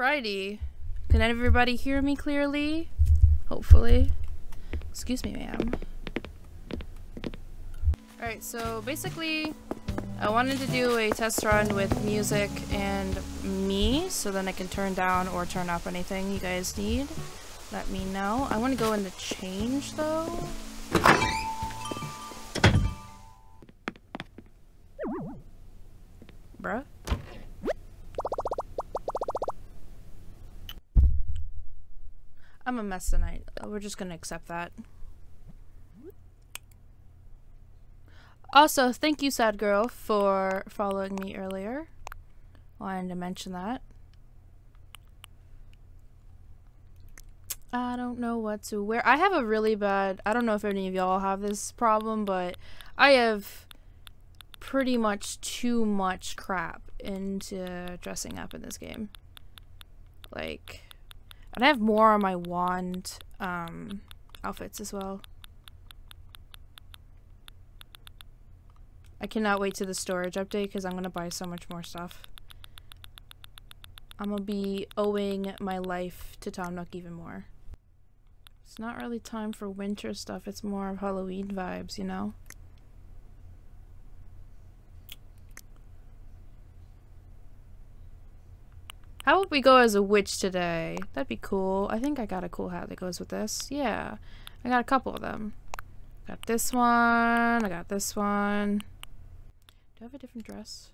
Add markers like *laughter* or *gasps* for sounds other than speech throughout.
Alrighty. Can everybody hear me clearly? Hopefully. Excuse me, ma'am. Alright, so basically, I wanted to do a test run with music and me, so then I can turn down or turn up anything you guys need. Let me know. I want to go into change, though. Mess tonight. Uh, we're just gonna accept that. Also, thank you, Sad Girl, for following me earlier. Wanted to mention that. I don't know what to wear. I have a really bad, I don't know if any of y'all have this problem, but I have pretty much too much crap into dressing up in this game. Like, and I have more on my wand um, outfits as well. I cannot wait to the storage update because I'm going to buy so much more stuff. I'm going to be owing my life to Tom Nook even more. It's not really time for winter stuff, it's more of Halloween vibes, you know? How about we go as a witch today? That'd be cool. I think I got a cool hat that goes with this. Yeah. I got a couple of them. Got this one. I got this one. Do I have a different dress?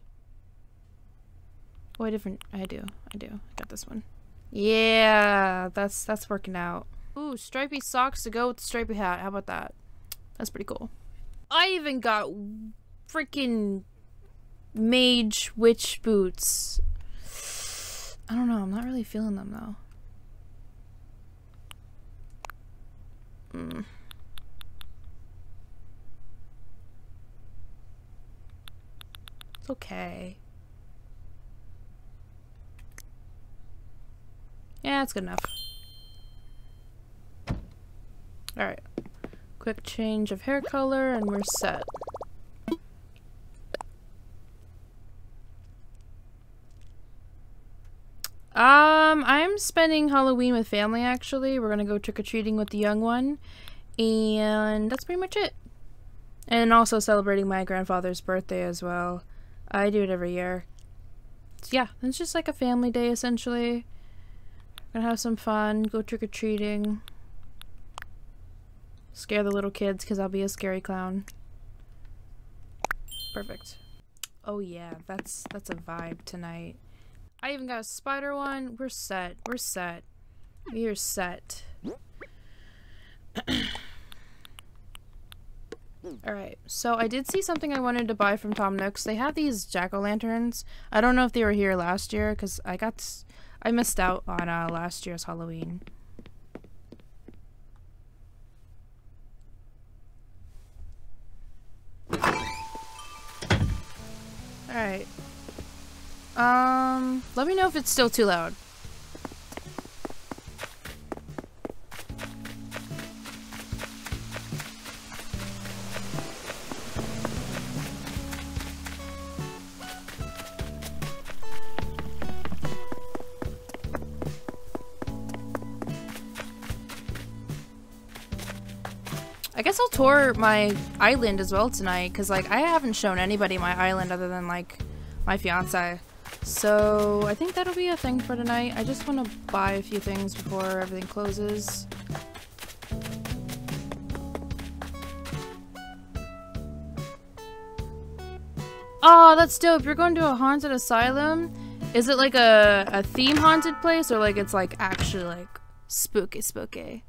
Oh, a different. I do. I do. I got this one. Yeah, that's that's working out. Ooh, stripy socks to go with the stripy hat. How about that? That's pretty cool. I even got freaking mage witch boots. I don't know. I'm not really feeling them though. Hmm. It's okay. Yeah, it's good enough. Alright. Quick change of hair color and we're set. Um, I'm spending Halloween with family actually. We're gonna go trick-or-treating with the young one. And that's pretty much it. And also celebrating my grandfather's birthday as well. I do it every year. So yeah, it's just like a family day essentially. Gonna have some fun, go trick-or-treating. Scare the little kids because I'll be a scary clown. Perfect. Oh yeah, that's that's a vibe tonight. I even got a spider one. We're set. We're set. We are set. Alright, so I did see something I wanted to buy from Tom Nook's. They have these jack-o'-lanterns. I don't know if they were here last year, because I got... I missed out on uh, last year's Halloween. Alright. Um, let me know if it's still too loud. I guess I'll tour my island as well tonight, because, like, I haven't shown anybody my island other than, like, my fiance. So I think that'll be a thing for tonight. I just want to buy a few things before everything closes. Oh, that's dope. You're going to a haunted asylum? Is it like a, a theme haunted place or like it's like actually like spooky spooky?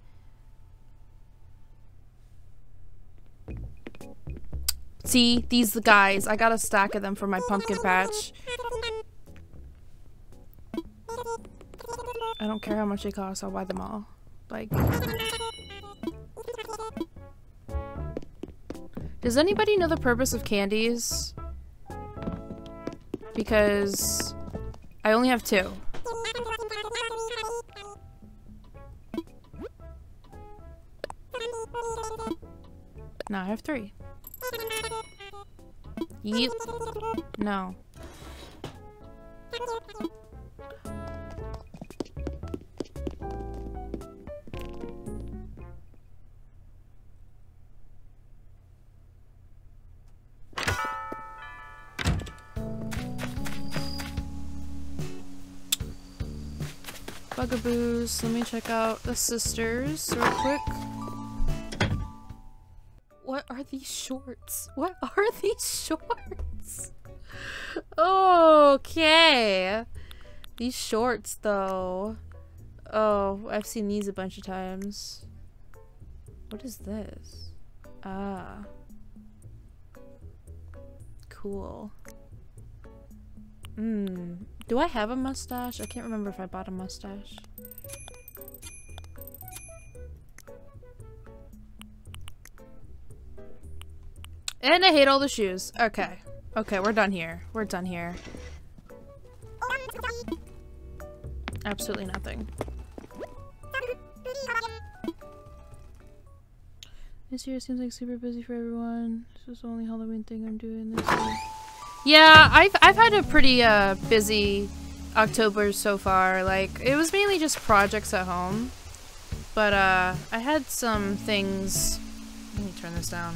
See, these guys. I got a stack of them for my pumpkin patch. Don't care how much they cost, I'll buy them all. Like... Does anybody know the purpose of candies? Because... I only have two. No, I have three. Yeet. No. Bugaboos. Let me check out the sisters real quick. What are these shorts? What *laughs* are these shorts? Okay. These shorts, though. Oh, I've seen these a bunch of times. What is this? Ah. Cool. Hmm. Do I have a mustache? I can't remember if I bought a mustache. And I hate all the shoes. Okay. Okay, we're done here. We're done here. Absolutely nothing. This year seems like super busy for everyone. This is the only Halloween thing I'm doing this year. Yeah, I've, I've had a pretty uh, busy October so far. Like, it was mainly just projects at home. But uh, I had some things... Let me turn this down.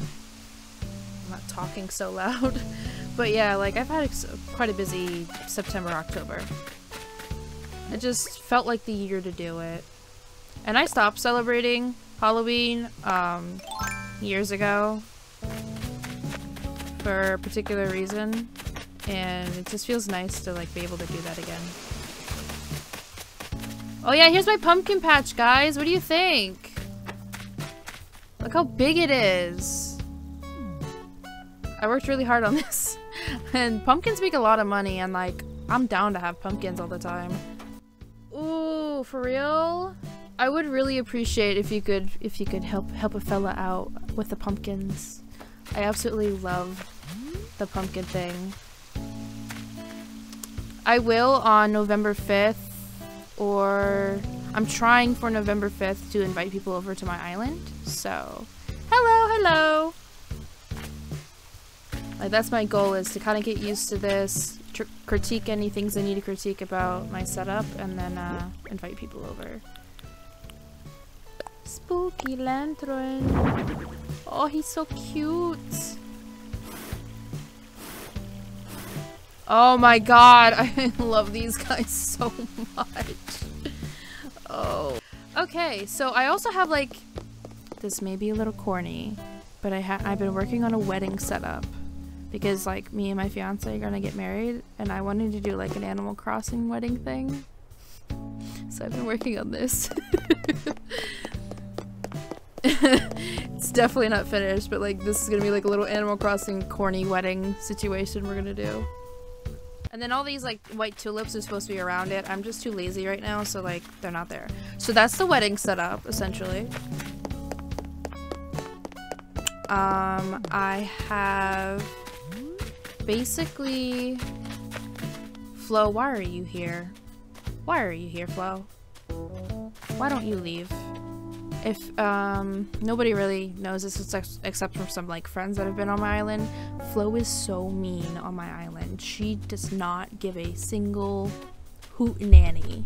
I'm not talking so loud. *laughs* but yeah, like, I've had quite a busy September, October. It just felt like the year to do it. And I stopped celebrating Halloween um, years ago for a particular reason and it just feels nice to like be able to do that again. Oh yeah, here's my pumpkin patch, guys. What do you think? Look how big it is. I worked really hard on *laughs* this. and pumpkins make a lot of money and like, I'm down to have pumpkins all the time. Ooh, for real? I would really appreciate if you could if you could help help a fella out with the pumpkins. I absolutely love the pumpkin thing. I will on November 5th or I'm trying for November 5th to invite people over to my island. So, hello, hello. Like that's my goal is to kind of get used to this, critique any things I need to critique about my setup and then uh, invite people over. Spooky lantern. Oh, he's so cute. Oh my god, *laughs* I love these guys so much. Oh. Okay, so I also have like, this may be a little corny, but I ha I've been working on a wedding setup because like me and my fiance are gonna get married and I wanted to do like an Animal Crossing wedding thing. So I've been working on this. *laughs* it's definitely not finished, but like this is gonna be like a little Animal Crossing corny wedding situation we're gonna do. And then all these like white tulips are supposed to be around it. I'm just too lazy right now, so like they're not there. So that's the wedding setup, essentially. Um, I have basically Flo, why are you here? Why are you here, Flo? Why don't you leave? If um, nobody really knows this except for some like friends that have been on my island, Flo is so mean on my island. She does not give a single hoot nanny.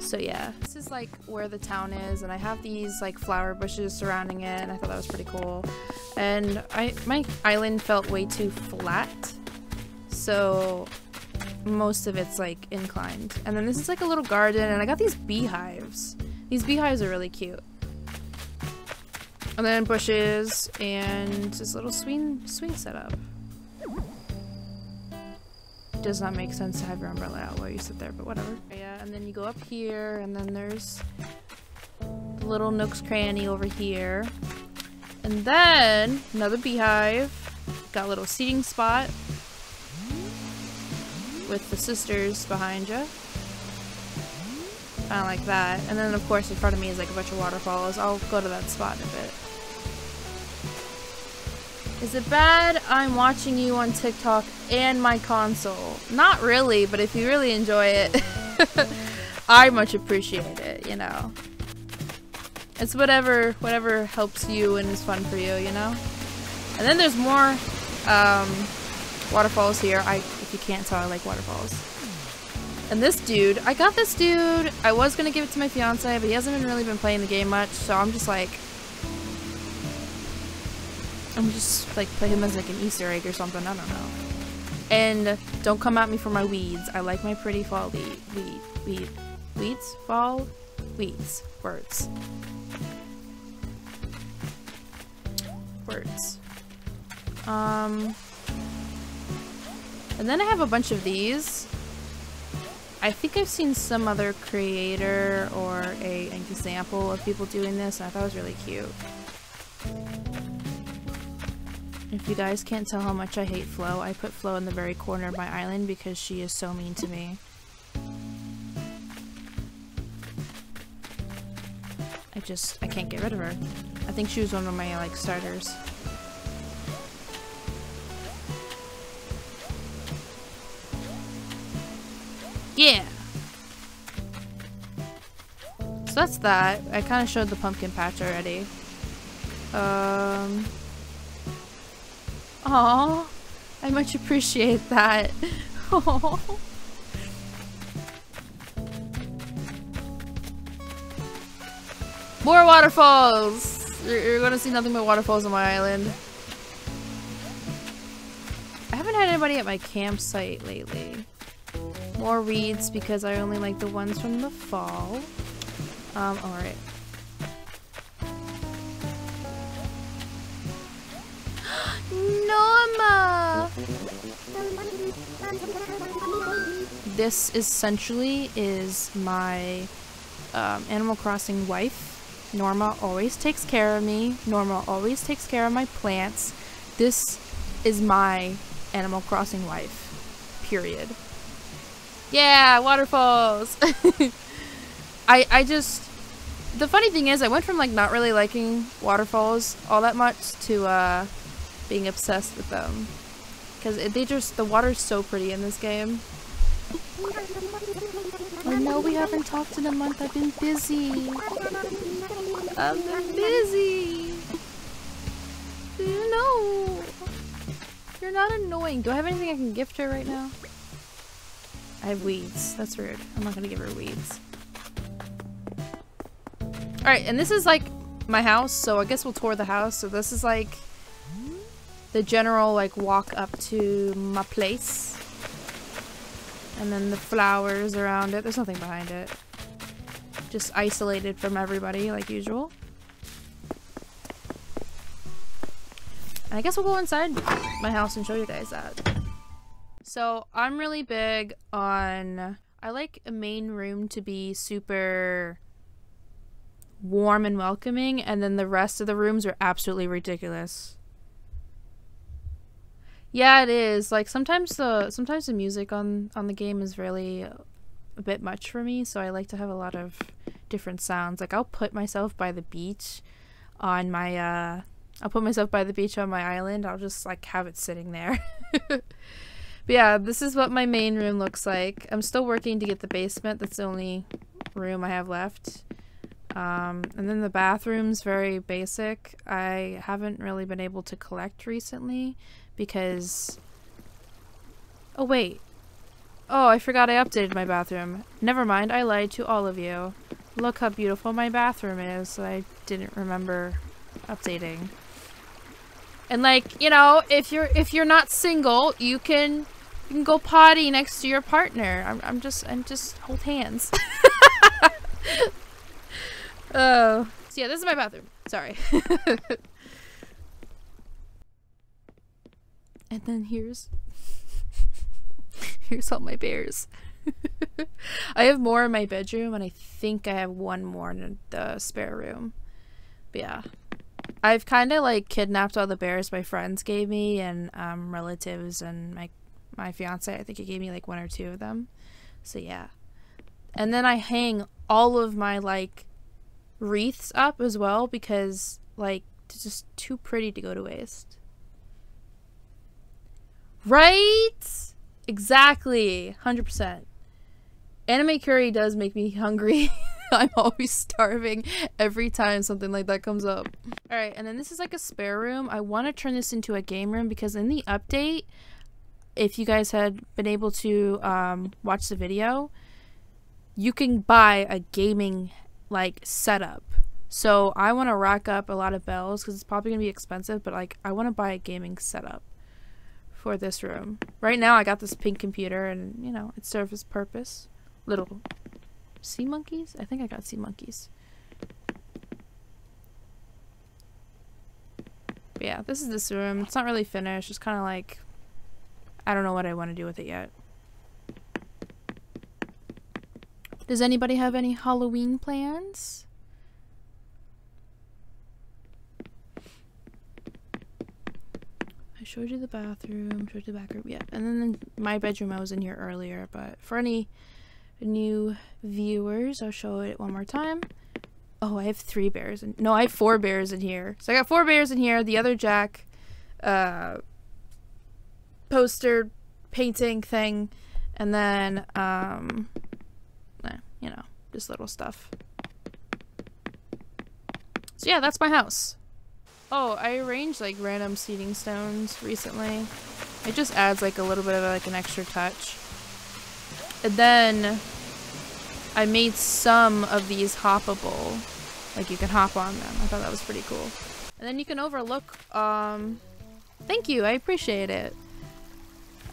So yeah, this is like where the town is, and I have these like flower bushes surrounding it, and I thought that was pretty cool. And I my island felt way too flat, so most of it's like inclined. And then this is like a little garden, and I got these beehives. These beehives are really cute. And then bushes and this little swing swing setup. Does not make sense to have your umbrella out while you sit there, but whatever. Yeah, and then you go up here, and then there's the little Nook's Cranny over here. And then another beehive. Got a little seating spot with the sisters behind you. Kind of like that. And then of course in front of me is like a bunch of waterfalls. I'll go to that spot in a bit. Is it bad I'm watching you on TikTok and my console? Not really, but if you really enjoy it, *laughs* I much appreciate it, you know. It's whatever whatever helps you and is fun for you, you know? And then there's more um, waterfalls here. I if you can't tell, I like waterfalls. And this dude, I got this dude. I was gonna give it to my fiance, but he hasn't really been playing the game much, so I'm just like, I'm just like put him as like an Easter egg or something. I don't know. And don't come at me for my weeds. I like my pretty fall weed, weed, weed. Weeds? Fall? Weeds. Words. Words. Um... And then I have a bunch of these. I think I've seen some other creator or a, an example of people doing this, and I thought it was really cute. If you guys can't tell how much I hate Flo, I put Flo in the very corner of my island because she is so mean to me. I just, I can't get rid of her. I think she was one of my, like, starters. Yeah! So that's that. I kind of showed the pumpkin patch already. Um... Aww. I much appreciate that. *laughs* More waterfalls! You're, you're, gonna see nothing but waterfalls on my island. I haven't had anybody at my campsite lately. More reeds because I only like the ones from the fall. Um, alright. *gasps* Norma! This essentially is my um, Animal Crossing wife. Norma always takes care of me. Norma always takes care of my plants. This is my Animal Crossing wife. Period. Yeah, waterfalls! *laughs* I, I just... The funny thing is, I went from like not really liking waterfalls all that much to uh, being obsessed with them. Because they just, the water's so pretty in this game. I know we haven't talked in a month, I've been busy. I've been busy. You know. You're not annoying. Do I have anything I can gift her right now? I have weeds. That's rude. I'm not gonna give her weeds. Alright, and this is like my house, so I guess we'll tour the house. So this is like the general like walk up to my place. And then the flowers around it. There's nothing behind it. Just isolated from everybody like usual. And I guess we'll go inside my house and show you guys that. So I'm really big on I like a main room to be super warm and welcoming, and then the rest of the rooms are absolutely ridiculous. Yeah, it is. Like sometimes the sometimes the music on on the game is really a bit much for me, so I like to have a lot of different sounds. Like I'll put myself by the beach on my uh I'll put myself by the beach on my island. I'll just like have it sitting there. *laughs* but yeah, this is what my main room looks like. I'm still working to get the basement. That's the only room I have left. Um, and then the bathroom's very basic. I haven't really been able to collect recently because... Oh, wait. Oh, I forgot I updated my bathroom. Never mind, I lied to all of you. Look how beautiful my bathroom is. I didn't remember updating. And like, you know, if you're if you're not single, you can you can go potty next to your partner. I'm I'm just I'm just hold hands. *laughs* Oh. So yeah, this is my bathroom. Sorry. *laughs* and then here's *laughs* here's all my bears. I have more in my bedroom and I think I have one more in the spare room. But yeah. I've kind of like kidnapped all the bears my friends gave me and um, relatives and my my fiance. I think he gave me like one or two of them. So yeah. And then I hang all of my like wreaths up as well because like it's just too pretty to go to waste. Right? Exactly. 100%. Anime curry does make me hungry. *laughs* *laughs* I'm always starving every time something like that comes up. Alright, and then this is like a spare room. I want to turn this into a game room because in the update, if you guys had been able to um, watch the video, you can buy a gaming like setup. So I want to rack up a lot of bells because it's probably going to be expensive, but like I want to buy a gaming setup for this room. Right now I got this pink computer and you know, it serves its purpose. Little Sea monkeys? I think I got sea monkeys. But yeah, this is this room. It's not really finished. It's kind of like... I don't know what I want to do with it yet. Does anybody have any Halloween plans? I showed you the bathroom, showed you the back room, yeah. And then my bedroom, I was in here earlier, but for any new viewers, I'll show it one more time. Oh, I have three bears. In, no, I have four bears in here. So I got four bears in here. The other Jack uh, poster painting thing. And then um, you know, just little stuff. So yeah, that's my house. Oh, I arranged like random seating stones recently. It just adds like a little bit of like an extra touch. And then I made some of these hoppable. Like you can hop on them. I thought that was pretty cool. And then you can overlook, um, thank you, I appreciate it.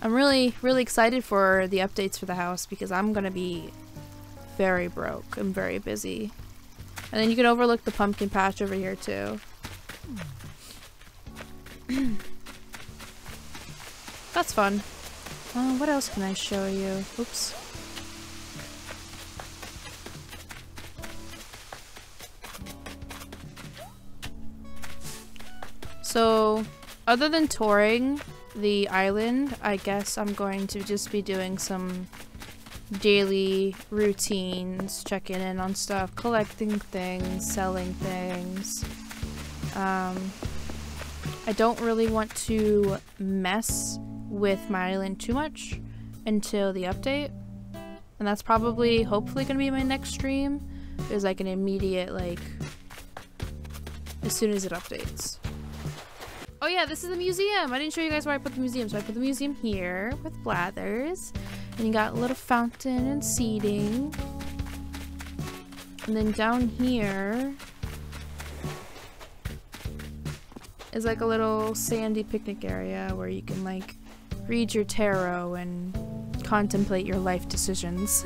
I'm really, really excited for the updates for the house because I'm gonna be very broke. I'm very busy. And then you can overlook the pumpkin patch over here too. *clears throat* That's fun. Uh, what else can I show you? Oops. So, other than touring the island, I guess I'm going to just be doing some daily routines, checking in on stuff, collecting things, selling things. Um, I don't really want to mess with my island too much until the update. And that's probably, hopefully, to be my next stream. Is like an immediate, like, as soon as it updates. Oh yeah, this is the museum! I didn't show you guys where I put the museum. So I put the museum here with Blathers. And you got a little fountain and seating. And then down here is like a little sandy picnic area where you can like read your tarot and contemplate your life decisions.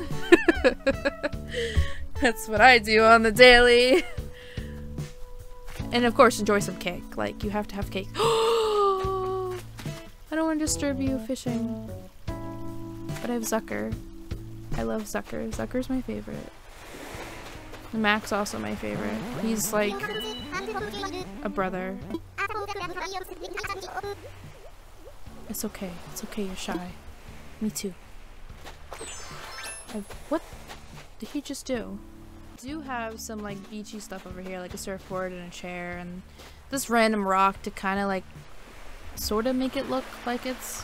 *laughs* That's what I do on the daily. And of course enjoy some cake. Like you have to have cake. *gasps* I don't want to disturb you fishing. But I have Zucker. I love Zucker. Zucker's my favorite. Mac's also my favorite. He's like a brother. It's okay. It's okay. You're shy. Me too. I've, what did he just do? I do have some like beachy stuff over here, like a surfboard and a chair, and this random rock to kind of like sort of make it look like it's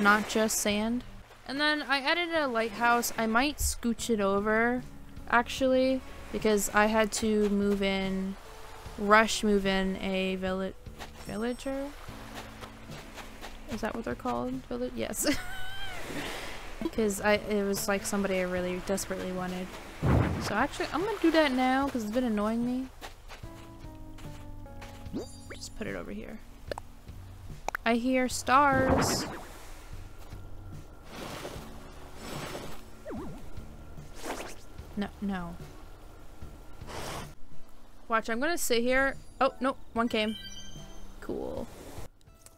not just sand. And then I added a lighthouse. I might scooch it over, actually, because I had to move in, rush move in a village, villager? Is that what they're called? Village? Yes. *laughs* Because I it was like somebody I really desperately wanted. So actually, I'm gonna do that now because it's been annoying me. Just put it over here. I hear stars. No, no. Watch, I'm gonna sit here. Oh, no, one came. Cool.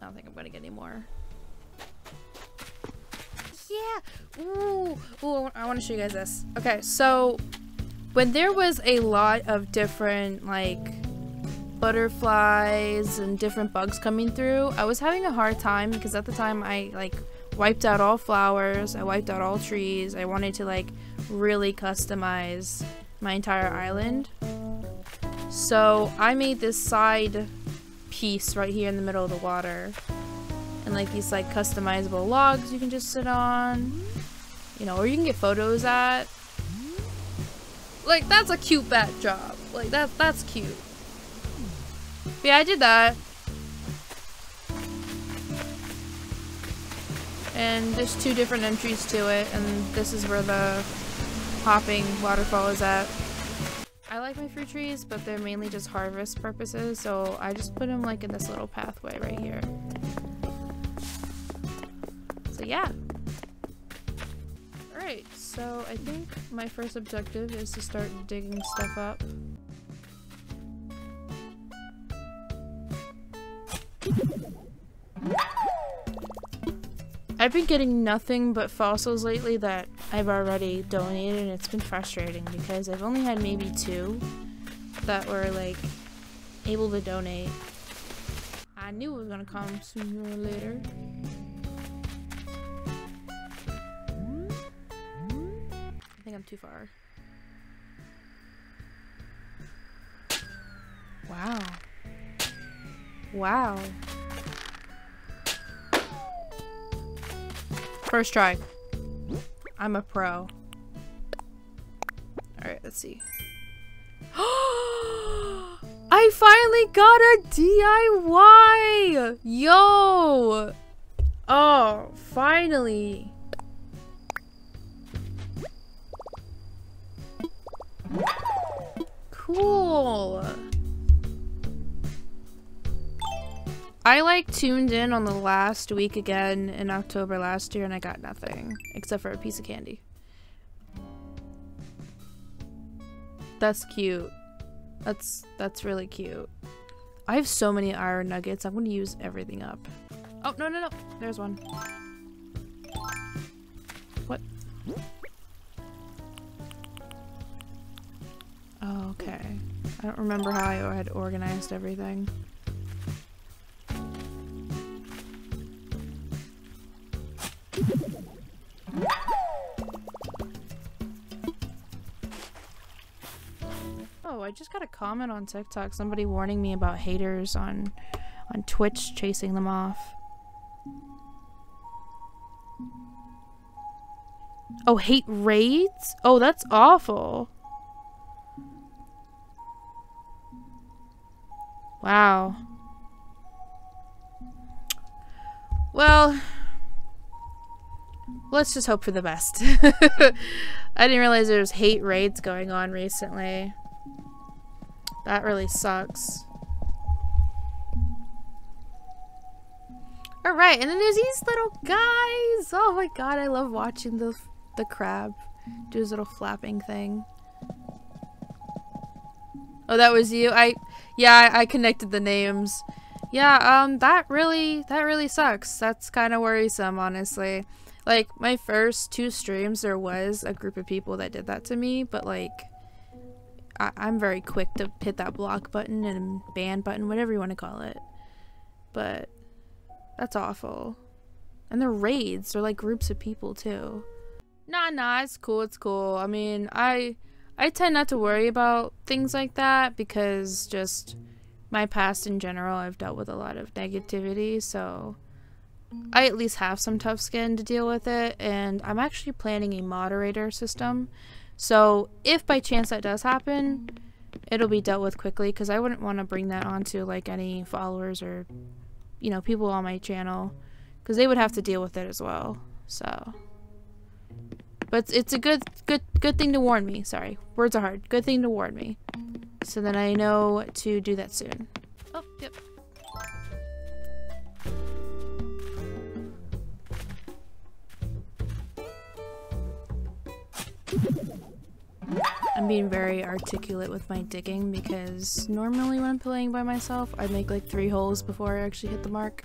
Don't think I'm gonna get any more. Yeah! Ooh! Ooh, I want to show you guys this. Okay, so when there was a lot of different, like, butterflies and different bugs coming through, I was having a hard time because at the time I, like, wiped out all flowers, I wiped out all trees, I wanted to, like, really customize my entire island. So I made this side piece right here in the middle of the water. And like these like customizable logs you can just sit on. You know, or you can get photos at. Like that's a cute backdrop. Like that that's cute. But yeah, I did that. And there's two different entries to it, and this is where the hopping waterfall is at. I like my fruit trees, but they're mainly just harvest purposes, so I just put them like in this little pathway right here. So yeah. Alright. So I think my first objective is to start digging stuff up. I've been getting nothing but fossils lately that I've already donated and it's been frustrating because I've only had maybe two that were like able to donate. I knew it was gonna come sooner or later. I think I'm too far. Wow. Wow. First try. I'm a pro. Alright, let's see. *gasps* I finally got a DIY! Yo! Oh, finally. Cool. I like tuned in on the last week again in October last year and I got nothing except for a piece of candy. That's cute. That's that's really cute. I have so many iron nuggets. I'm to use everything up. Oh, no, no, no. There's one. What? Okay. I don't remember how I had organized everything. Just got a comment on TikTok. Somebody warning me about haters on on Twitch chasing them off. Oh, hate raids? Oh, that's awful. Wow. Well, let's just hope for the best. *laughs* I didn't realize there was hate raids going on recently. That really sucks. Alright, and then there's these little guys! Oh my god, I love watching the, the crab do his little flapping thing. Oh, that was you? I, yeah, I, I connected the names. Yeah, um, that really, that really sucks. That's kind of worrisome, honestly. Like, my first two streams, there was a group of people that did that to me, but like, I I'm very quick to hit that block button and ban button, whatever you want to call it. But, that's awful. And they're raids, they're like groups of people too. Nah, nah, it's cool, it's cool. I mean, I, I tend not to worry about things like that because just my past in general, I've dealt with a lot of negativity, so I at least have some tough skin to deal with it, and I'm actually planning a moderator system. So if by chance that does happen, it'll be dealt with quickly because I wouldn't want to bring that onto like any followers or you know people on my channel because they would have to deal with it as well. So but it's, a good good good thing to warn me. Sorry. Words are hard. Good thing to warn me. So then I know to do that soon. Oh, yep. I'm being very articulate with my digging because normally when I'm playing by myself, I make like three holes before I actually hit the mark.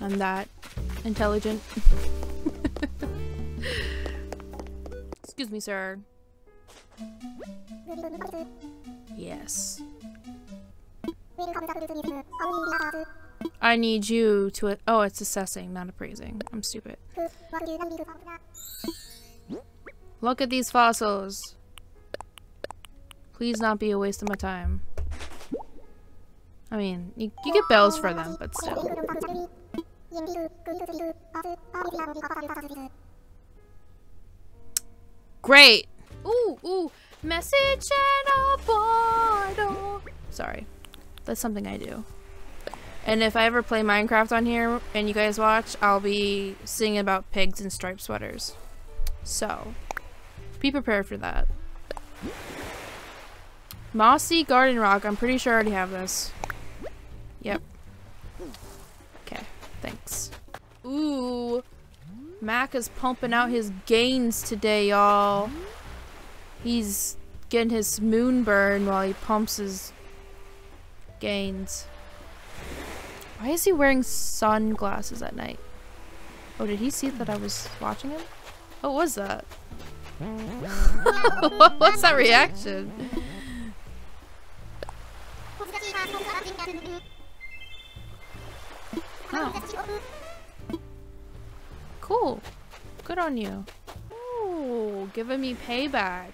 I'm that intelligent. *laughs* Excuse me, sir. Yes. I need you to- oh, it's assessing, not appraising. I'm stupid. Look at these fossils. Please not be a waste of my time. I mean, you, you get bells for them, but still. Great! Ooh, ooh. Message a. Sorry. That's something I do. And if I ever play Minecraft on here and you guys watch, I'll be singing about pigs and striped sweaters. So, be prepared for that. Mossy Garden Rock. I'm pretty sure I already have this. Yep. Okay. Thanks. Ooh. Mac is pumping out his gains today, y'all. He's getting his moon burn while he pumps his gains. Why is he wearing sunglasses at night? Oh, did he see that I was watching him? What was that? *laughs* what was that reaction? Oh. Cool. Good on you. Ooh, giving me payback.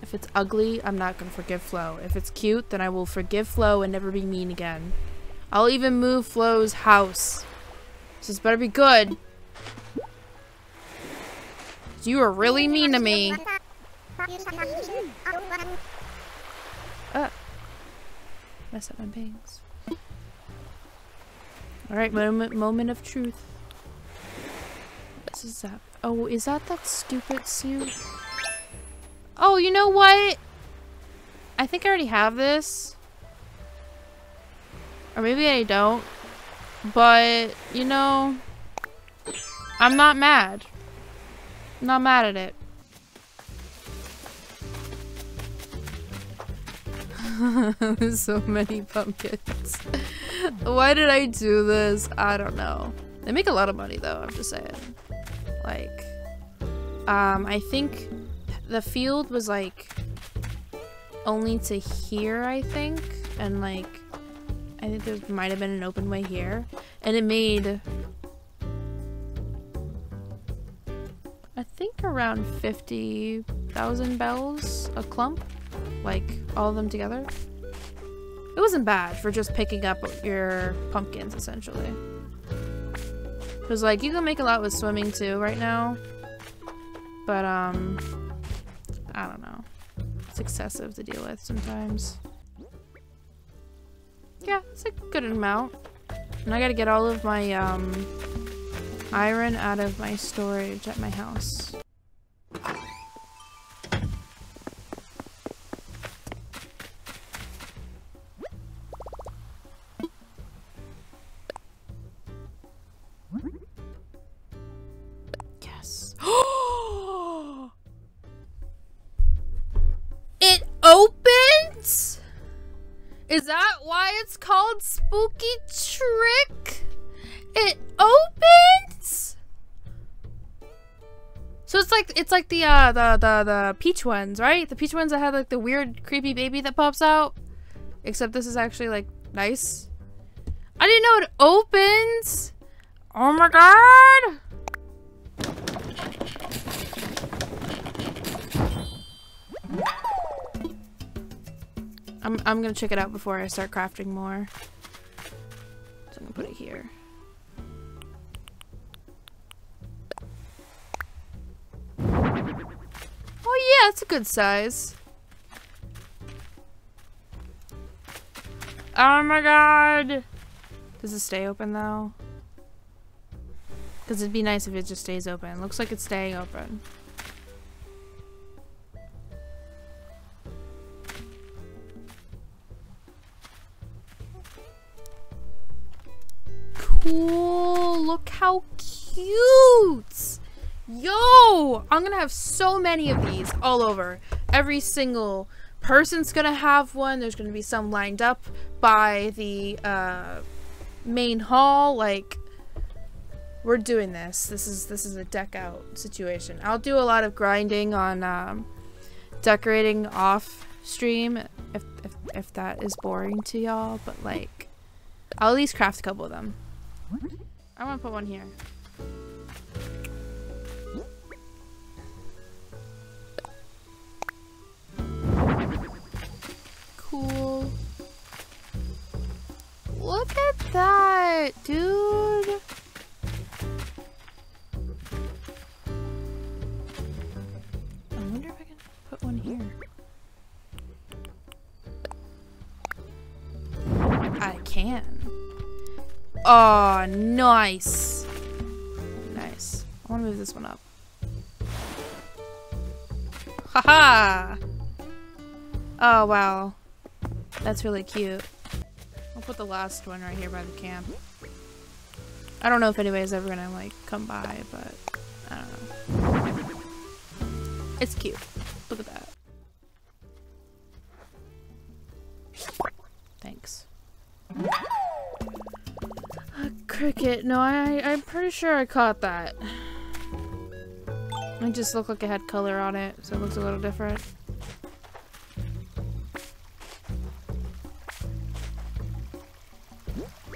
If it's ugly, I'm not gonna forgive Flo. If it's cute, then I will forgive Flo and never be mean again. I'll even move Flo's house. This better be good. You are really mean to me. Uh, mess up my bangs. Alright, moment, moment of truth. What is is that? Oh, is that that stupid suit? Oh, you know what? I think I already have this. Or maybe I don't. But, you know, I'm not mad. Not mad at it. *laughs* so many pumpkins. Why did I do this? I don't know. They make a lot of money though, I'm just saying. Like, um, I think the field was like only to here, I think. And like, I think there might have been an open way here. And it made, I think around 50,000 bells a clump. Like, all of them together. It wasn't bad for just picking up your pumpkins, essentially. Because, like, you can make a lot with swimming, too, right now. But, um... I don't know. It's excessive to deal with sometimes. Yeah, it's a good amount. And I gotta get all of my, um... Iron out of my storage at my house. Yes. *gasps* it opens? Is that why it's called Spooky Trick? It's like the uh the the the peach ones, right? The peach ones that have like the weird creepy baby that pops out. Except this is actually like nice. I didn't know it opens. Oh my god. I'm, I'm gonna check it out before I start crafting more. So I'm gonna put it here. Oh yeah, it's a good size. Oh my god! Does it stay open though? Because it'd be nice if it just stays open. Looks like it's staying open. cool. Look how cute. Yo, I'm gonna have so many of these all over. Every single person's gonna have one. There's gonna be some lined up by the uh, main hall. Like, we're doing this. This is this is a deck out situation. I'll do a lot of grinding on um, decorating off stream if, if if that is boring to y'all. But like, I'll at least craft a couple of them. I want to put one here. Cool. Look at that, dude. I wonder if I can put one here. I can. Oh, nice. Nice. I want to move this one up. Haha! -ha! Oh, wow. That's really cute. I'll put the last one right here by the camp. I don't know if anybody's ever gonna like come by, but I don't know. It's cute. Look at that. Thanks. A cricket. No, I, I'm pretty sure I caught that. It just looked like it had color on it, so it looks a little different.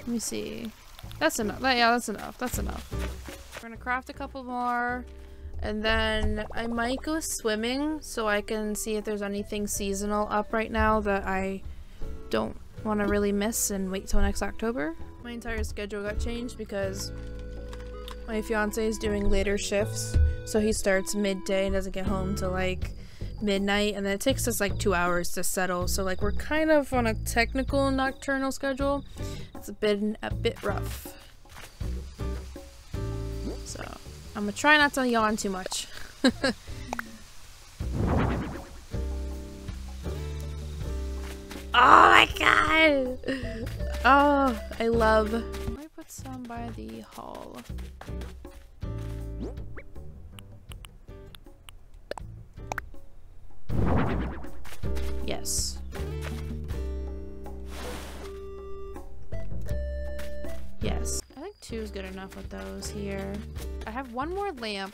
Let me see. That's enough. Yeah, that's enough. That's enough. We're gonna craft a couple more. And then I might go swimming so I can see if there's anything seasonal up right now that I don't want to really miss and wait till next October. My entire schedule got changed because my fiance is doing later shifts. So he starts midday and doesn't get home till like midnight and then it takes us like two hours to settle. So like we're kind of on a technical nocturnal schedule. It's been a bit rough. So I'm gonna try not to yawn too much. *laughs* Oh my god! Oh, I love. I put some by the hall. Yes. Yes. I think two is good enough with those here. I have one more lamp.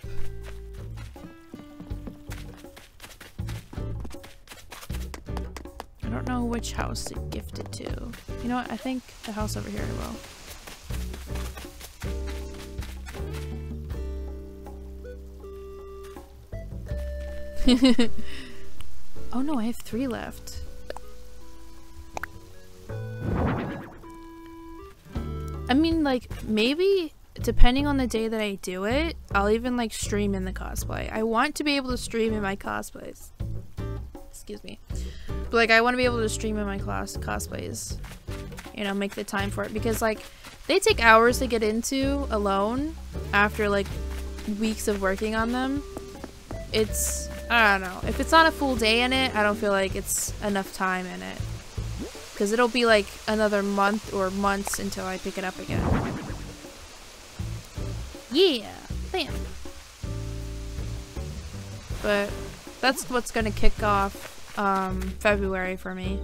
I don't know which house to gift it to. You know what? I think the house over here will. *laughs* oh no, I have three left. I mean, like, maybe depending on the day that I do it, I'll even like stream in the cosplay. I want to be able to stream in my cosplays. Excuse me. But like I want to be able to stream in my class cosplays. You know, make the time for it because like they take hours to get into alone after like weeks of working on them. It's I don't know. If it's not a full day in it, I don't feel like it's enough time in it. Because it'll be like another month or months until I pick it up again. Yeah! Bam! But that's what's gonna kick off um, February for me.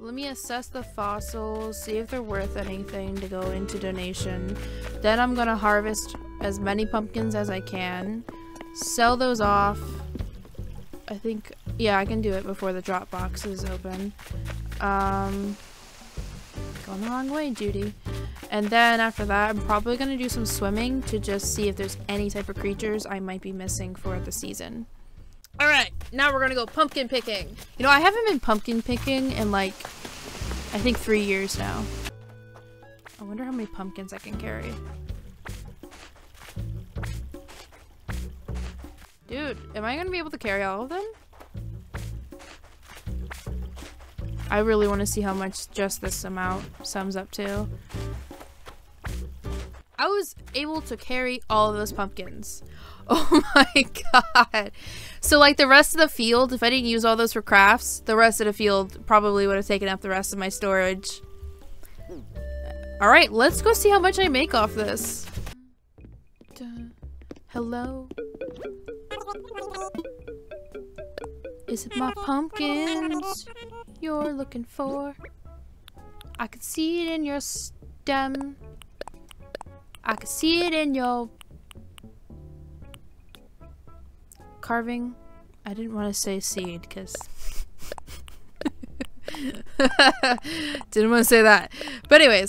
Let me assess the fossils, see if they're worth anything to go into donation. Then I'm gonna harvest as many pumpkins as I can. Sell those off. I think, yeah, I can do it before the drop box is open. Um, going the wrong way, Judy. And then after that, I'm probably going to do some swimming to just see if there's any type of creatures I might be missing for the season. Alright, now we're going to go pumpkin picking. You know, I haven't been pumpkin picking in like, I think three years now. I wonder how many pumpkins I can carry. Dude, am I going to be able to carry all of them? I really want to see how much just this amount sums up to. I was able to carry all of those pumpkins. *laughs* Oh my god. So like the rest of the field, if I didn't use all those for crafts, the rest of the field probably would have taken up the rest of my storage. Alright, let's go see how much I make off this. Hello? Is it my pumpkins you're looking for? I can see it in your stem. I can see it in your carving. I didn't want to say seed because *laughs* didn't want to say that. But anyways,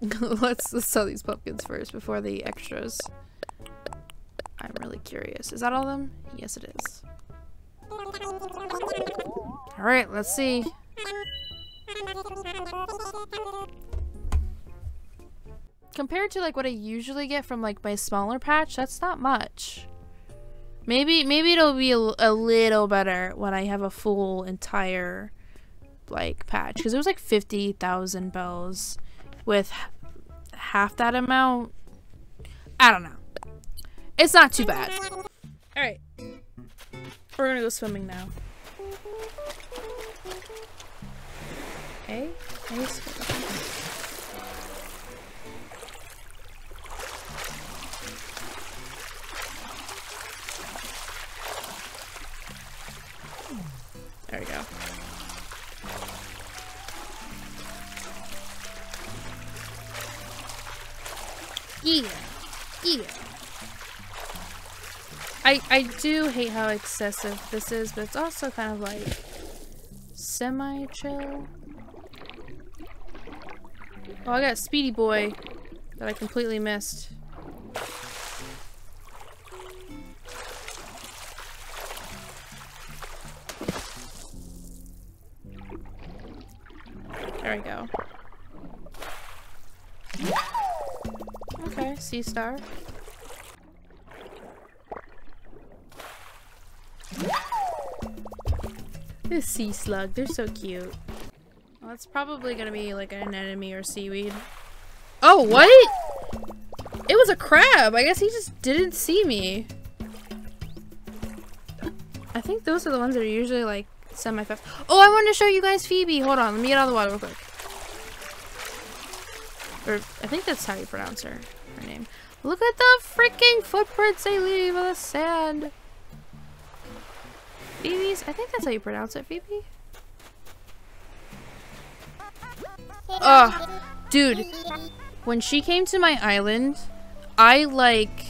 *laughs* let's let's sell these pumpkins first before the extras. I'm really curious. Is that all of them? Yes, it is. Alright, let's see. Compared to like what I usually get from like my smaller patch, that's not much. Maybe maybe it'll be a, a little better when I have a full entire like patch because it was like 50,000 bells with half that amount. I don't know. It's not too bad. Alright. We're gonna go swimming now. Hey, There we go. Yeah. Yeah. I, I do hate how excessive this is, but it's also kind of like semi-chill. Oh, I got Speedy Boy that I completely missed. There we go. Okay, sea star. This sea slug, they're so cute. Well, it's probably gonna be like an enemy or seaweed. Oh, what? It was a crab! I guess he just didn't see me. I think those are the ones that are usually like semi-fast. Oh, I wanted to show you guys Phoebe! Hold on, let me get out of the water real quick. Or, I think that's how you pronounce her, her name. Look at the freaking footprints they leave on the sand! Phoebe's? I think that's how you pronounce it, Phoebe? Ugh. Dude, when she came to my island, I, like,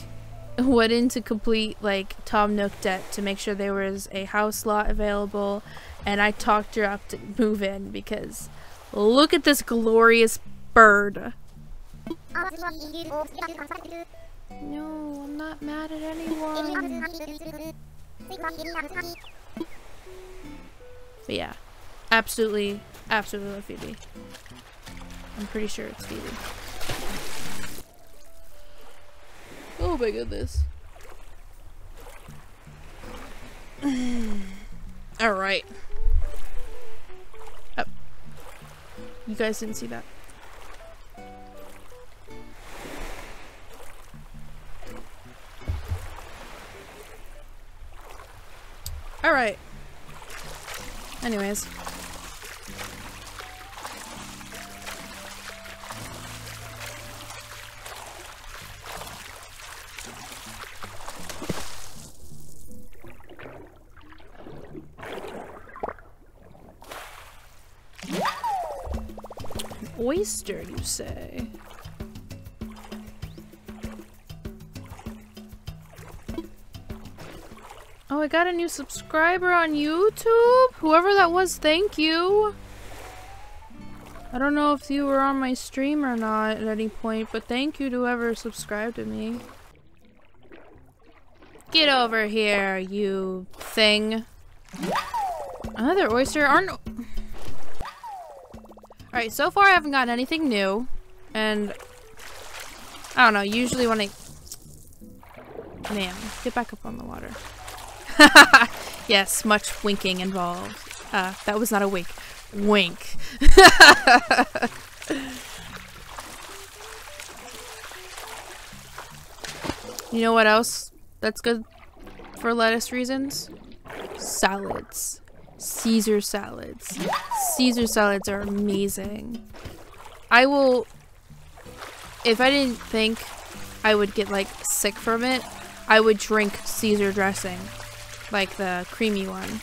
went into complete, like, Tom Nook debt to make sure there was a house lot available, and I talked her up to move in because look at this glorious bird. No, I'm not mad at anyone. But yeah, absolutely, absolutely love Phoebe. I'm pretty sure it's Phoebe. Oh my goodness. *sighs* Alright. Oh. You guys didn't see that. Alright. Anyways. oyster, you say? Oh, I got a new subscriber on YouTube? Whoever that was, thank you. I don't know if you were on my stream or not at any point, but thank you to whoever subscribed to me. Get over here, you thing. Another oyster? Aren't... Alright, so far I haven't gotten anything new. And... I don't know, usually when I... Man, get back up on the water. *laughs* yes, much winking involved. Uh, that was not a wink. Wink. *laughs* you know what else that's good for lettuce reasons? Salads. Caesar salads. Caesar salads are amazing. I will... If I didn't think I would get, like, sick from it, I would drink Caesar dressing. Like the creamy one.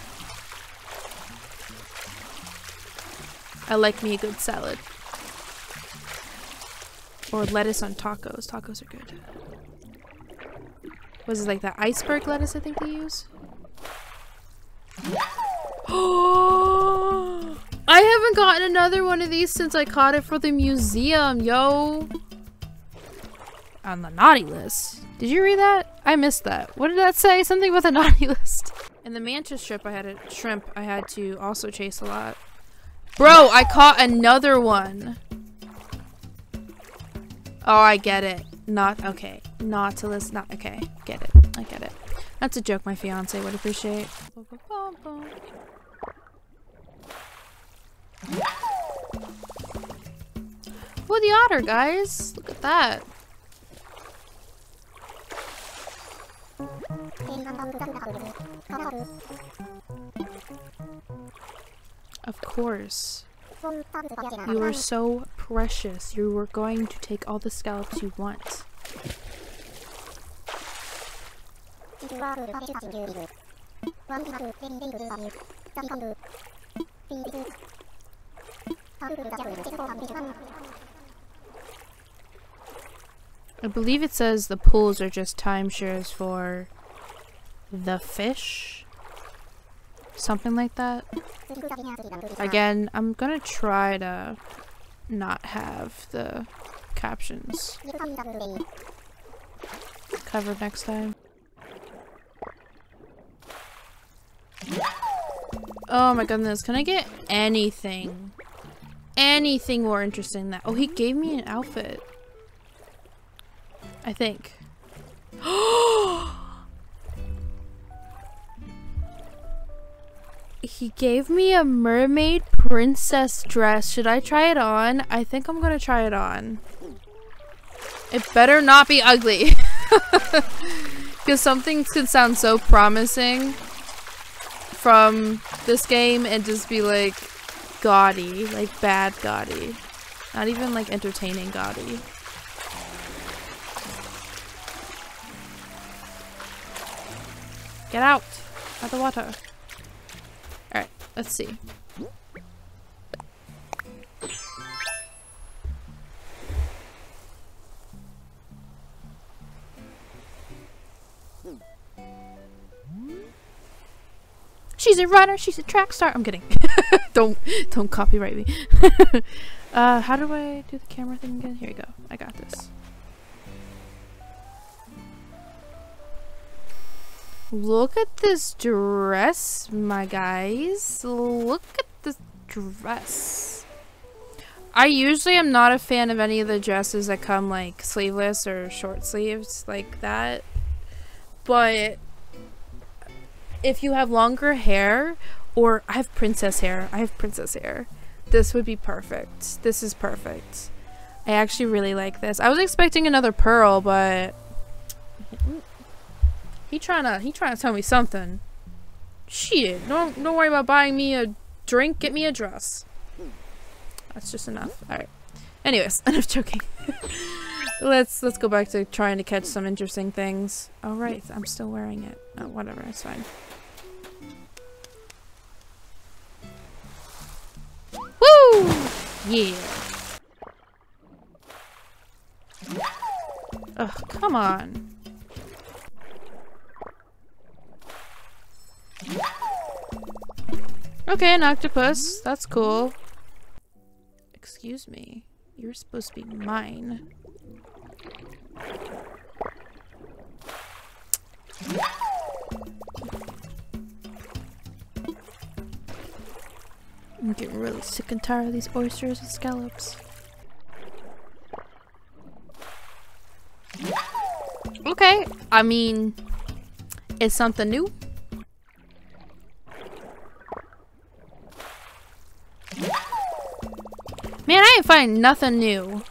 I like me a good salad. Or lettuce on tacos. Tacos are good. Was it like the iceberg lettuce I think they use? Oh! *gasps* I haven't gotten another one of these since I caught it for the museum, yo! On the naughty list. Did you read that? I missed that. What did that say? Something with a *laughs* naughty list. In the mantis shrimp I had a shrimp I had to also chase a lot. Bro, I caught another one. Oh, I get it. Not okay. Nautilus, not okay. Get it. I get it. That's a joke my fiance would appreciate. Oh, the otter, guys. Look at that. Of course. You are so precious. You were going to take all the scallops you want. I believe it says the pools are just timeshares for the fish. Something like that. Again, I'm gonna try to not have the captions covered next time. Oh my goodness, can I get anything? Anything more interesting than that? Oh, he gave me an outfit. I think. *gasps* Oh! He gave me a mermaid princess dress. Should I try it on? I think I'm gonna try it on. It better not be ugly. *laughs* Because something could sound so promising from this game and just be like gaudy, like bad gaudy. Not even like entertaining gaudy. Get out! Out the water. Let's see. She's a runner. She's a track star. I'm kidding. *laughs* don't don't copyright me. *laughs* uh, how do I do the camera thing again? Here we go. I got this. Look at this dress, my guys. Look at this dress. I usually am not a fan of any of the dresses that come like sleeveless or short sleeves like that. But if you have longer hair, or I have princess hair, I have princess hair, this would be perfect. This is perfect. I actually really like this. I was expecting another pearl, but he trying to he trying to tell me something. Shit, don't don't worry about buying me a drink. Get me a dress. That's just enough. All right. Anyways, *laughs* enough joking. *laughs* let's let's go back to trying to catch some interesting things. All right, I'm still wearing it. Oh, whatever, it's fine. Woo! Yeah. Ugh, come on. Okay, an octopus. That's cool. Excuse me. You're supposed to be mine. I'm getting really sick and tired of these oysters and scallops. Okay, I mean, it's something new. Man, I ain't find nothing new.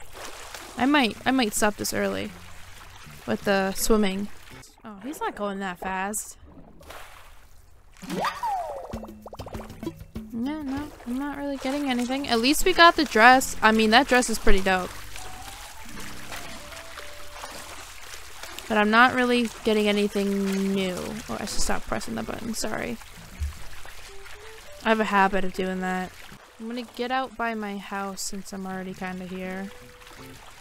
I might, I might stop this early with the swimming. Oh, he's not going that fast. Yeah, no, I'm not really getting anything. At least we got the dress. I mean, that dress is pretty dope. But I'm not really getting anything new. Oh, I should stop pressing the button, sorry. I have a habit of doing that. I'm gonna get out by my house since I'm already kind of here.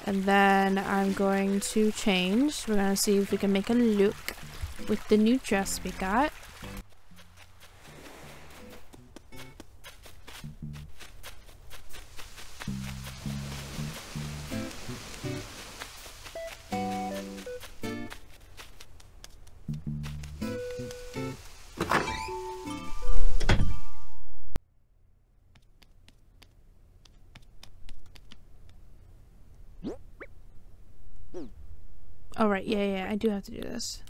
And then I'm going to change. We're gonna see if we can make a look with the new dress we got. Yeah, yeah, I do have to do this.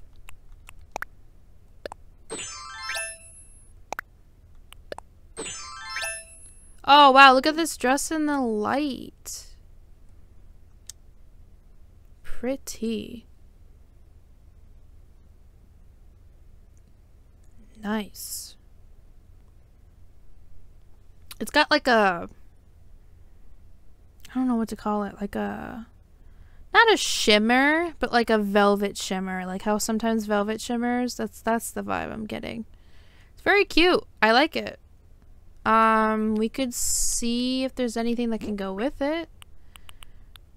Oh, wow. Look at this dress in the light. Pretty. Nice. It's got like a... I don't know what to call it. Like a not a shimmer, but like a velvet shimmer, like how sometimes velvet shimmers. That's that's the vibe I'm getting. It's very cute. I like it. Um, we could see if there's anything that can go with it.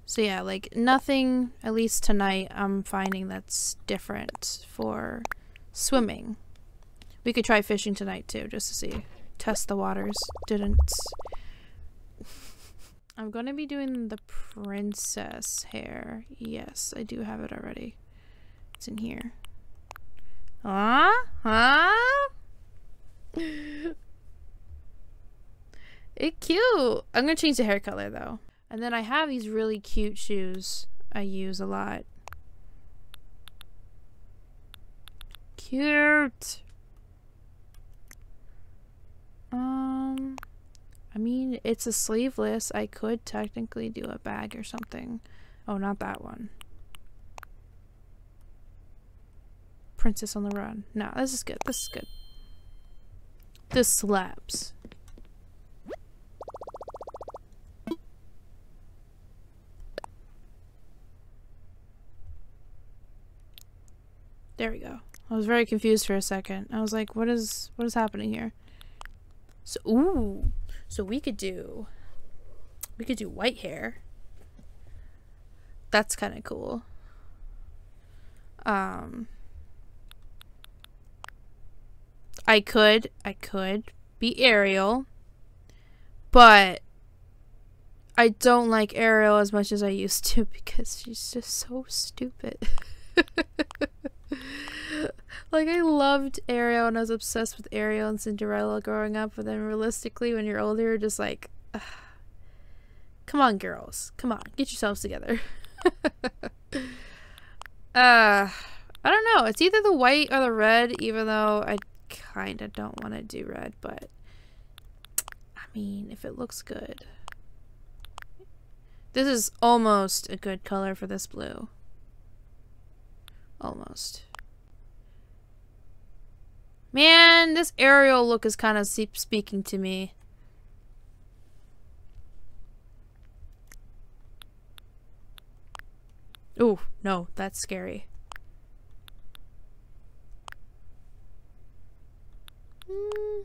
So yeah, like nothing, at least tonight, I'm finding that's different for swimming. We could try fishing tonight too, just to see. Test the waters. Didn't. I'm going to be doing the princess hair. Yes, I do have it already. It's in here. Huh? Huh? It's cute. I'm going to change the hair color though. And then I have these really cute shoes I use a lot. Cute. Um, I mean, it's a sleeveless. I could technically do a bag or something. Oh, not that one. Princess on the Run. No, this is good. This is good. This slaps. There we go. I was very confused for a second. I was like, what is what is happening here? So ooh. So we could do we could do white hair. That's kind of cool. Um I could I could be Ariel, but I don't like Ariel as much as I used to *laughs* because she's just so stupid. *laughs* like I loved Ariel and I was obsessed with Ariel and Cinderella growing up, but then realistically, when you're older, you're just like, Ugh. come on, girls, come on, get yourselves together. *laughs* uh, I don't know. It's either the white or the red, even though I kind of don't want to do red, but I mean, if it looks good. This is almost a good color for this blue. Almost. Man, this Ariel look is kind of speaking to me. Ooh, no, that's scary. Mm.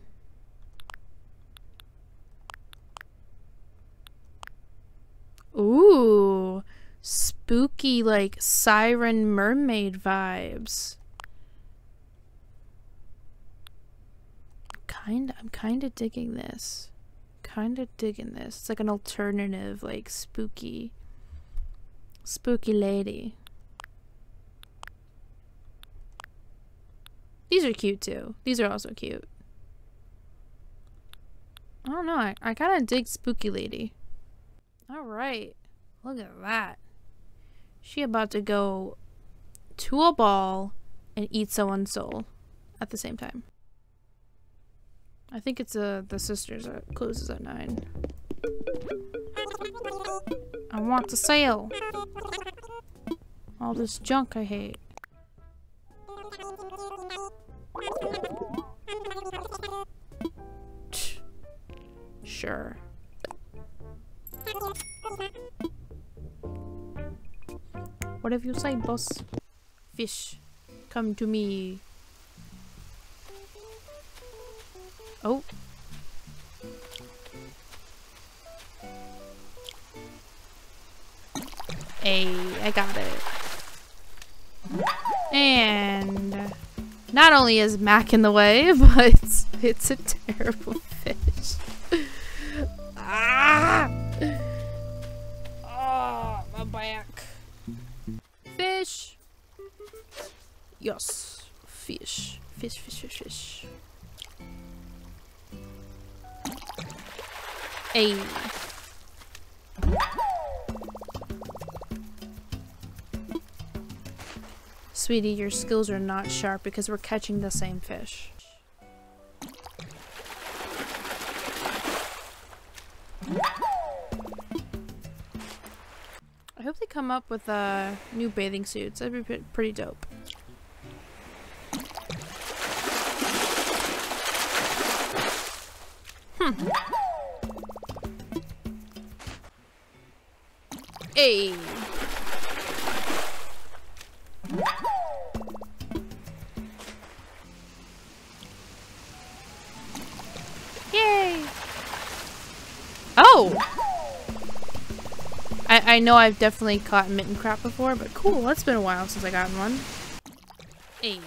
Ooh, spooky, like siren mermaid vibes. Kinda, I'm kinda digging this. Kinda digging this. It's like an alternative, like spooky, spooky lady. These are cute too. These are also cute. I don't know. I, I kind of dig Spooky Lady. Alright. Look at that. She about to go to a ball and eat someone's soul at the same time. I think it's uh, the sisters that closes at 9. I want to sail. All this junk I hate. Sure. What Whatever you say, boss. Fish, come to me. Oh. Hey, I got it. And not only is Mac in the way, *laughs* but it's a terrible fish. ah! Oh, my back. Fish. Yes. Fish. Fish, fish, fish, fish. Hey. Sweetie, your skills are not sharp because we're catching the same fish. I hope they come up with uh, new bathing suits. That'd be pretty dope. Hmm. Hey. Yay! Oh! I, I know I've definitely caught mitten crab before, but cool. It's been a while since I gotten one. Hey.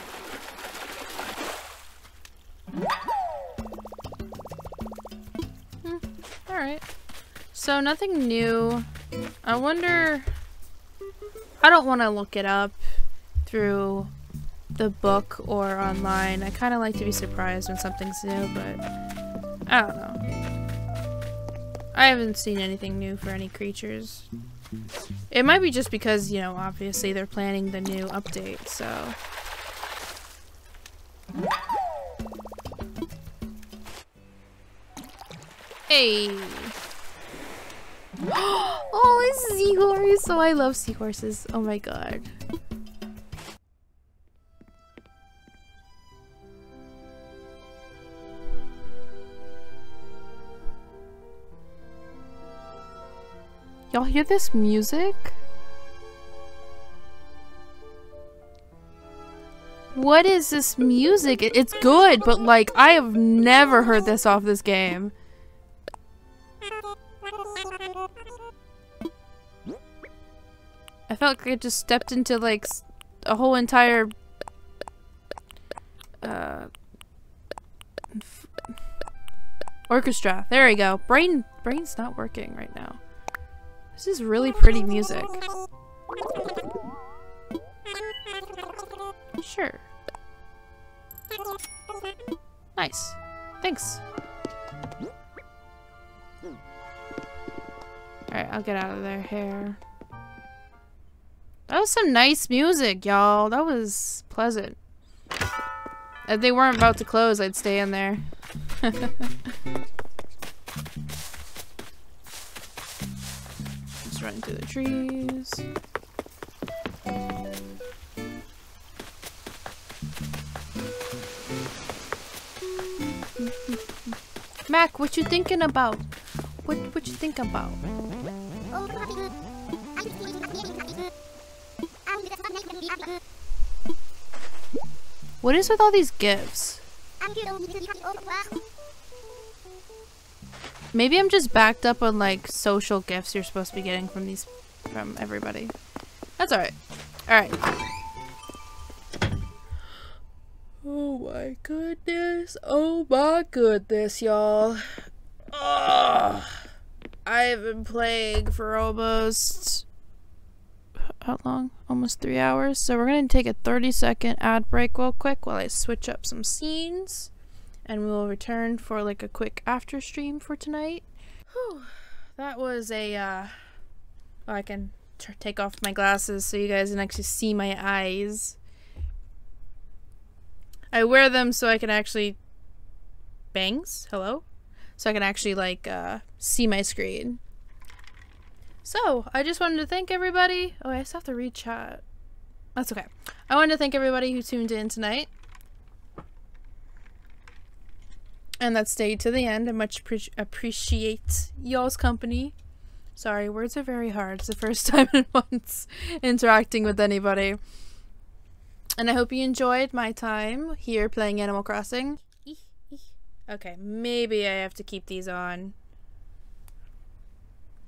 Hmm, Alright. So nothing new. I wonder... I don't want to look it up through the book or online. I kind of like to be surprised when something's new, but I don't know. I haven't seen anything new for any creatures. It might be just because, you know, obviously they're planning the new update, so... Hey! *gasps* oh, it's seahorse! Oh, I love seahorses. Oh my god. Y'all hear this music? What is this music? It's good, but like, I have never heard this off this game. I felt like I just stepped into like a whole entire uh, orchestra. There we go. Brain brain's not working right now. This is really pretty music. Sure. Nice. Thanks. Alright, I'll get out of their hair. That was some nice music, y'all. That was pleasant. If they weren't about to close, I'd stay in there. *laughs* Just running through the trees. Mac, what you thinking about? What what you think about? Oh, What is with all these gifts? Maybe I'm just backed up on like social gifts you're supposed to be getting from these from everybody. That's alright. Alright. Oh my goodness. Oh my goodness, y'all. I have been playing for almost how long? Almost three hours. So we're gonna take a 30 second ad break real quick while I switch up some scenes. And we will return for like a quick after stream for tonight. Whew. That was a uh oh, I can take off my glasses so you guys can actually see my eyes. I wear them so I can actually bangs. Hello? So I can actually like uh see my screen. So, I just wanted to thank everybody. Oh, I still have to read chat. That's okay. I wanted to thank everybody who tuned in tonight. And that stayed to the end. I much pre appreciate y'all's company. Sorry, words are very hard. It's the first *laughs* time in months interacting with anybody. And I hope you enjoyed my time here playing Animal Crossing. Okay, maybe I have to keep these on.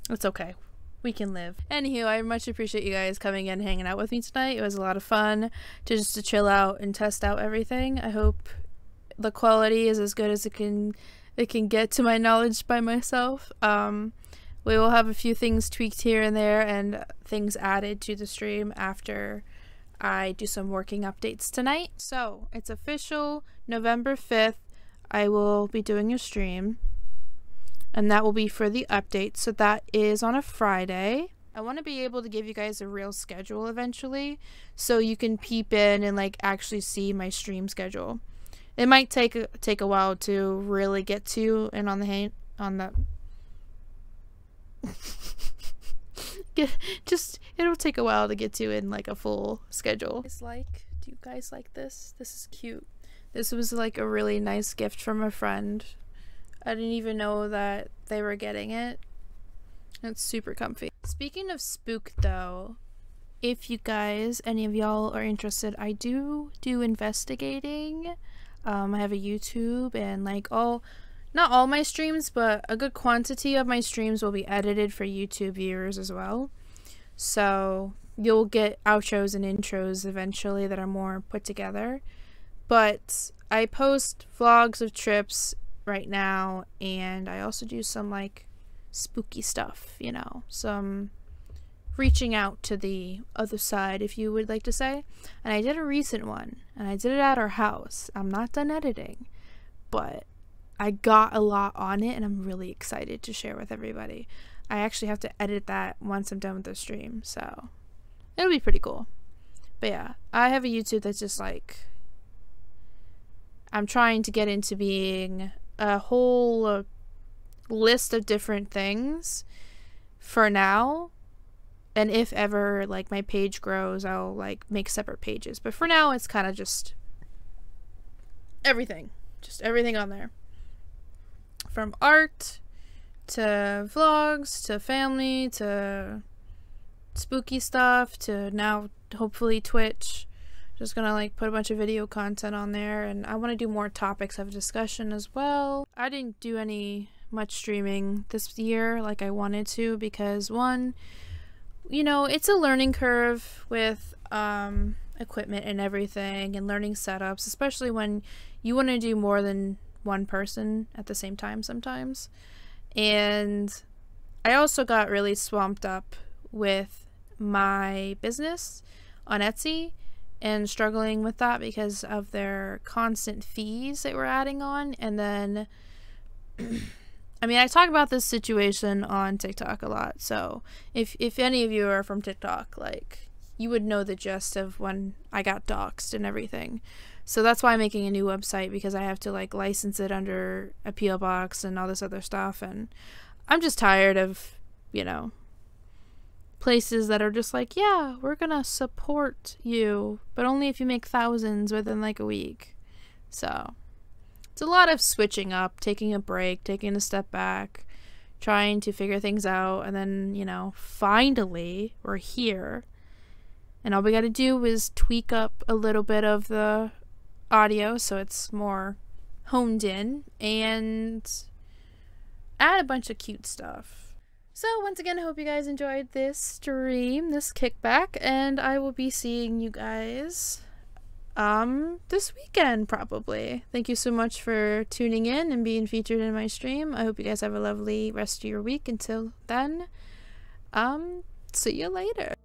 It's okay we can live. Anywho, I much appreciate you guys coming in hanging out with me tonight. It was a lot of fun to just to chill out and test out everything. I hope the quality is as good as it can it can get to my knowledge by myself. Um, we will have a few things tweaked here and there and things added to the stream after I do some working updates tonight. So it's official November 5th. I will be doing a stream and that will be for the update. So that is on a Friday. I want to be able to give you guys a real schedule eventually so you can peep in and like actually see my stream schedule. It might take a, take a while to really get to and on the hand on the *laughs* get just it'll take a while to get to in like a full schedule. It's like do you guys like this? This is cute. This was like a really nice gift from a friend I didn't even know that they were getting it. It's super comfy. Speaking of spook though, if you guys, any of y'all are interested, I do do investigating. Um, I have a YouTube and like all, not all my streams, but a good quantity of my streams will be edited for YouTube viewers as well. So you'll get outros and intros eventually that are more put together. But I post vlogs of trips right now, and I also do some like spooky stuff, you know, some reaching out to the other side, if you would like to say. And I did a recent one, and I did it at our house. I'm not done editing, but I got a lot on it, and I'm really excited to share with everybody. I actually have to edit that once I'm done with the stream, so it'll be pretty cool. But yeah, I have a YouTube that's just like I'm trying to get into being a whole list of different things for now. And if ever like my page grows i'll like make separate pages. But for now it's kind of just everything. Just everything on there. From art to vlogs to family to spooky stuff to now hopefully twitch just gonna like put a bunch of video content on there and i want to do more topics of discussion as well i didn't do any much streaming this year like i wanted to because one you know, it's a learning curve with um, equipment and everything and learning setups, especially when you want to do more than one person at the same time sometimes. And I also got really swamped up with my business on Etsy and struggling with that because of their constant fees that we're adding on. And then *clears throat* I mean, I talk about this situation on TikTok a lot. So if if any of you are from TikTok, like you would know the gist of when I got doxxed and everything. So that's why I'm making a new website because I have to like license it under a PO box and all this other stuff and I'm just tired of, you know, places that are just like, yeah, we're to support you, but only if you make thousands within like a week. So, it's a lot of switching up, taking a break, taking a step back, trying to figure things out, and then, you know, finally we're here. And all we got to do is tweak up a little bit of the audio so it's more honed in and add a bunch of cute stuff. So, once again, I hope you guys enjoyed this stream, this kickback, and I will be seeing you guys um this weekend probably. Thank you so much for tuning in and being featured in my stream. I hope you guys have a lovely rest of your week until then. Um see you later.